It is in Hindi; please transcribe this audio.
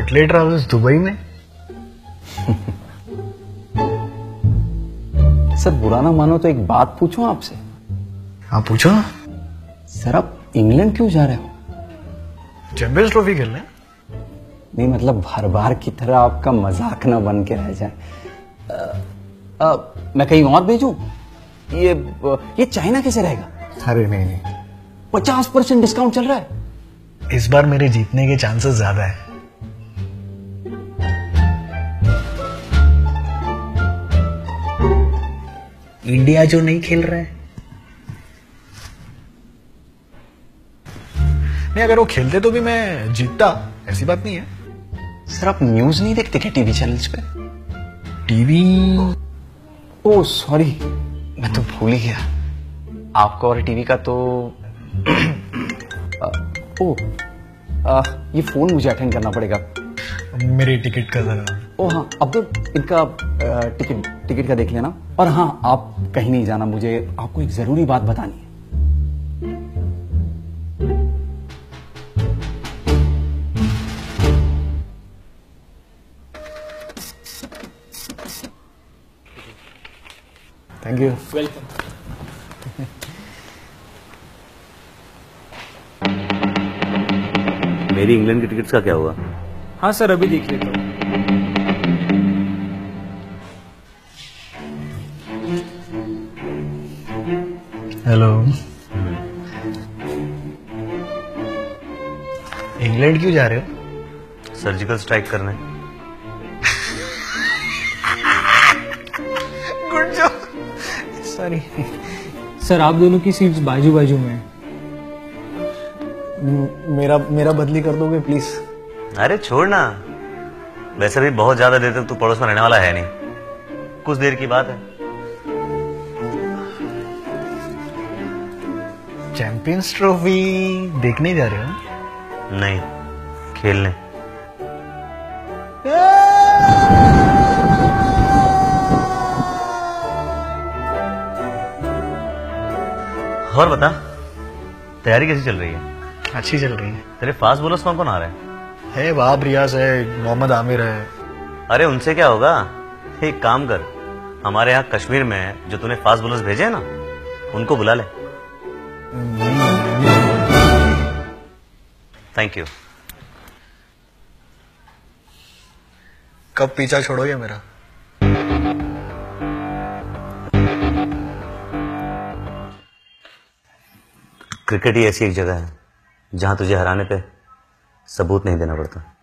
कटले ट्रैवल्स दुबई में? सर बुरा ना मानो तो एक बात पूछूँ आपसे। हाँ पूछो। ना सर आप इंग्लैंड क्यों जा रहे हो? चैंपियंस ट्रॉफी खेलने। नहीं मतलब हर बार की तरह आपका मज़ाक ना बन के रह जाए। मैं कहीं और भेजू? ये ये चाइना कैसे रहेगा? अरे नहीं नहीं। पचास परसेंट डिस्काउंट चल रहा है। इस बार मेरे जीतने के चांसेस ज़्यादा है। इंडिया जो नहीं खेल रहा है। नहीं अगर वो खेलते तो भी मैं जीतता ऐसी बात नहीं है। सर आप न्यूज़ नहीं देखते क्या टीवी चैनल्स पे? टीवी ओ सॉरी मैं तो भूल ही गया। आपका और टीवी का तो अ, ओ अ, ये फ़ोन मुझे अटेंड करना पड़ेगा। मेरे टिकट का जरा। ओ हाँ अब तो इनका टिकट टिकट का देख लेना। और हाँ आप कहीं नहीं जाना मुझे आपको एक ज़रूरी बात बतानी है। थैंक यू वेलकम मेरी इंग्लैंड की टिकट्स का क्या हुआ? हाँ सर अभी देख लेता हूँ। हेलो इंग्लैंड क्यों जा रहे हो? सर्जिकल स्ट्राइक करने। गुड जॉब सॉरी सर आप दोनों की सीट्स बाजू बाजू में हैं। मेरा मेरा बदली कर दोगे प्लीज़ अरे छोड़ ना। वैसे भी बहुत ज़्यादा देर तक तू पड़ोस में रहने वाला है नहीं। कुछ देर की बात है। चैंपियंस ट्रॉफी देखने जा रहे हो? नहीं खेलने। और बता तैयारी कैसी चल रही है? अच्छी चल रही है। तेरे फास्ट बॉलर्स कौन कौन आ रहे हैं? है बाब रियाज है मोहम्मद आमिर है। अरे उनसे क्या होगा? एक काम कर हमारे यहाँ कश्मीर में जो तूने फास्ट बॉलर्स भेजे हैं ना उनको बुला ले। थैंक यू कब पीछा छोड़ोगे मेरा? क्रिकेट ही ऐसी एक जगह है जहाँ तुझे हराने पे सबूत नहीं देना पड़ता।